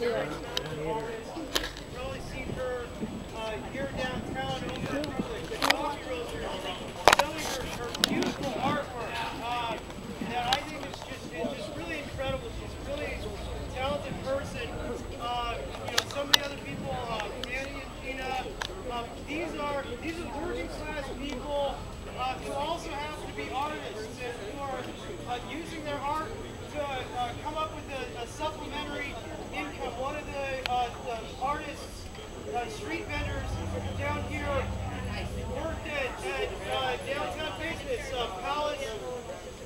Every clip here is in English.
see it. Really seen her uh, here downtown over the coffee roaster selling her, her beautiful artwork uh, that I think is just, it's just really incredible. She's a really talented person. Uh, you know, some of the other people, uh, Manny and Gina, um, these are these are working class people uh, who also happen to be artists and who are uh, using their art to uh, come up with a, a supplementary income. One of the, uh, the artists, uh, street vendors down here, worked at, at uh, downtown business, uh, Palace,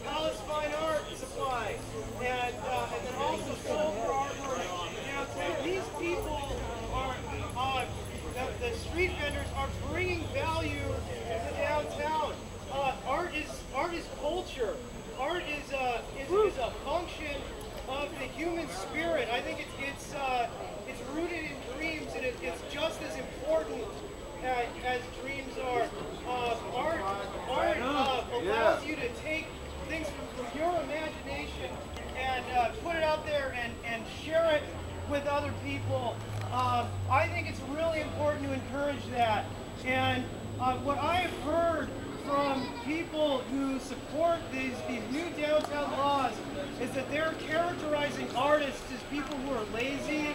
Palace Fine Art Supply, and, uh, and then also sold for artwork downtown. These people are, uh, the, the street vendors are bringing value to downtown. Uh, art is art is culture. Art is a is, is a function of the human spirit. I think it's it's uh, it's rooted in dreams, and it, it's just as important as, as dreams are. Uh, art art uh, allows you to take things from, from your imagination and uh, put it out there and, and share it with other people. Um, I think it's really important to encourage that. And uh, what I have heard from people who support these, these new downtown laws is that they're characterizing artists as people who are lazy,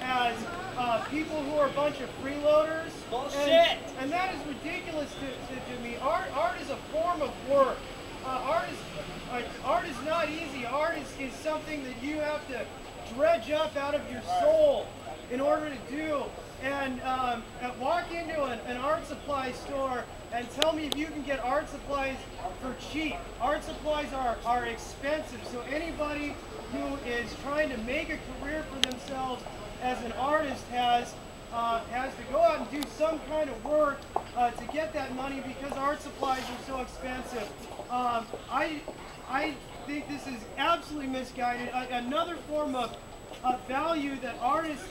as uh, people who are a bunch of freeloaders. Bullshit. And, and that is ridiculous to, to, to me. Art, art is a form of work. Uh, art is uh, art is not easy. Art is, is something that you have to dredge up out of your soul in order to do. And um, uh, walk into an, an art supply store and tell me if you can get art supplies for cheap. Art supplies are, are expensive, so anybody who is trying to make a career for themselves as an artist has uh, has to go out and do some kind of work uh, to get that money because art supplies are so expensive. Um, I, I think this is absolutely misguided. A- another form of uh, value that artists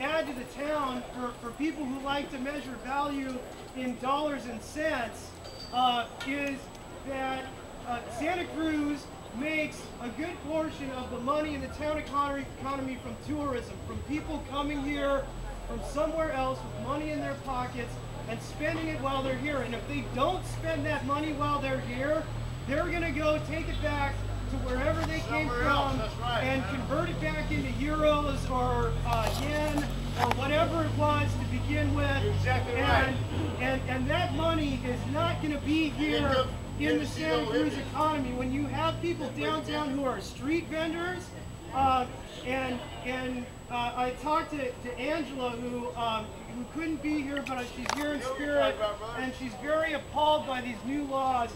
add to the town for, for people who like to measure value in dollars and cents uh, is that uh, Santa Cruz makes a good portion of the money in the town economy, economy from tourism, from people coming here from somewhere else with money in their pockets and spending it while they're here. And if they don't spend that money while they're here, they're going to go take it back to wherever they came from right. and convert it back into euros or uh, yen or whatever it was to begin with. You're exactly and, right. And, and that money is not going to be here in the Santa Cruz economy. When you have people downtown who are street vendors, uh, and and uh, I talked to, to Angela who um, who couldn't be here, but she's here in You know what you're spirit, talking about, brother. and she's very appalled by these new laws.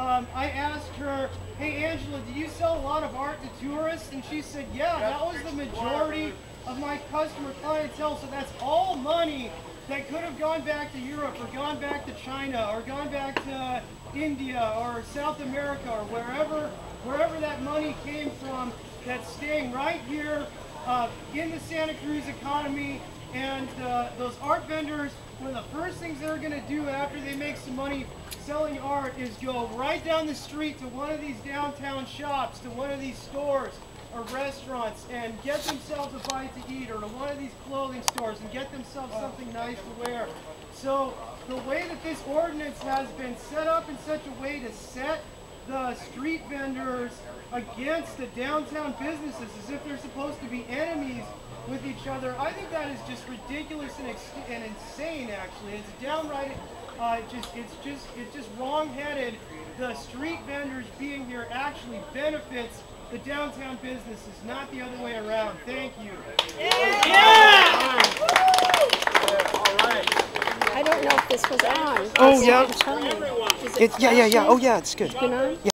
Um, I asked her, "Hey Angela, do you sell a lot of art to tourists?" And she said, "Yeah, that was the majority of my customer clientele. So that's all money that could have gone back to Europe or gone back to China or gone back to India or South America or wherever wherever that money came from that's staying right here uh, in the Santa Cruz economy. And uh, those art vendors, one of the first things they're going to do after they make some money selling art is go right down the street to one of these downtown shops, to one of these stores or restaurants and get themselves a bite to eat or to one of these clothing stores and get themselves something nice to wear. So the way that this ordinance has been set up in such a way to set the street vendors against the downtown businesses as if they're supposed to be enemies with each other, I think that is just ridiculous and, ex- and insane actually. It's downright uh, just it's just it's just wrong-headed. The street vendors being here actually benefits the downtown businesses, not the other way around. Thank you. I don't know if this was on. Oh, yeah. Tell me. Is it It's yeah yeah yeah. Oh yeah, it's good. Been on?